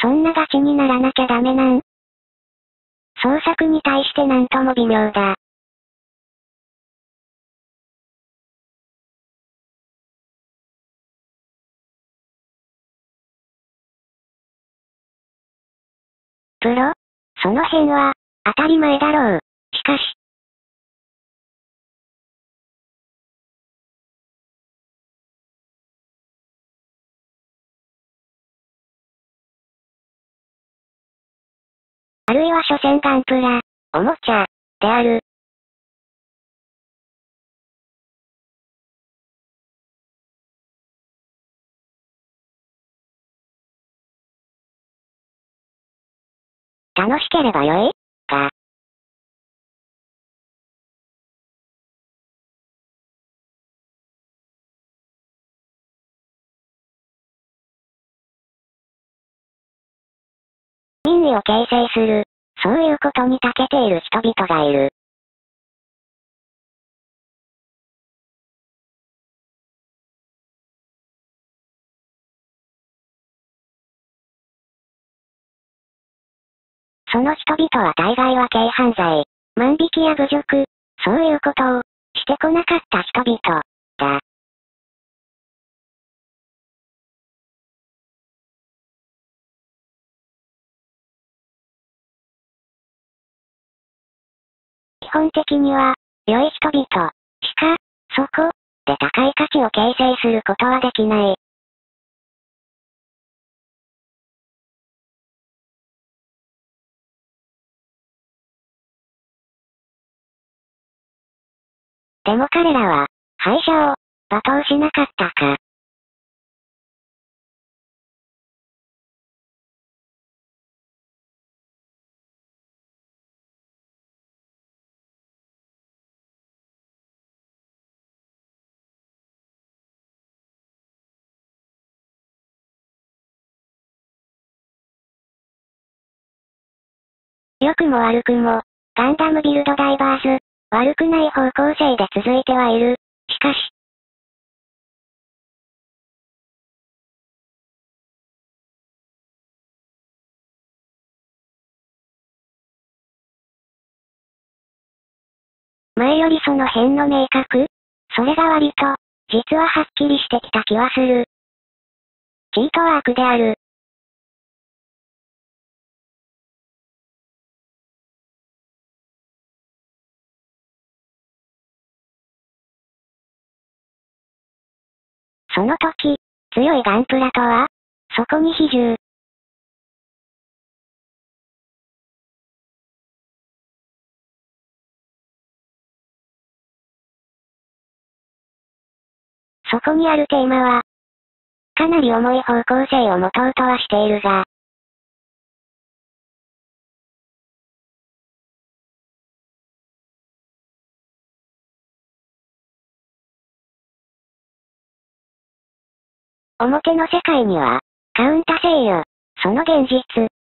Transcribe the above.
そんなガチにならなきゃダメなん創作に対してなんとも微妙だ。プロその辺は、当たり前だろう。しかし。あるいは所詮ガンプラ、おもちゃ、である。楽しければよい？か。民意を形成する、そういうことに長けている人々がいる。その人々は大概は軽犯罪、万引きや侮辱、そういうことを、してこなかった人々、基本的には、良い人々、しか、そこ、で高い価値を形成することはできない。でも彼らは、敗者を、罵倒しなかったか。良くも悪くも、ガンダムビルドダイバース、悪くない方向性で続いてはいる。しかし、前よりその辺の明確それが割と、実ははっきりしてきた気はする。チートワークである。その時、強いガンプラとは？そこに比重。そこにあるテーマは、かなり重い方向性を持とうとはしているが、表の世界には、カウンタ制よ。その現実。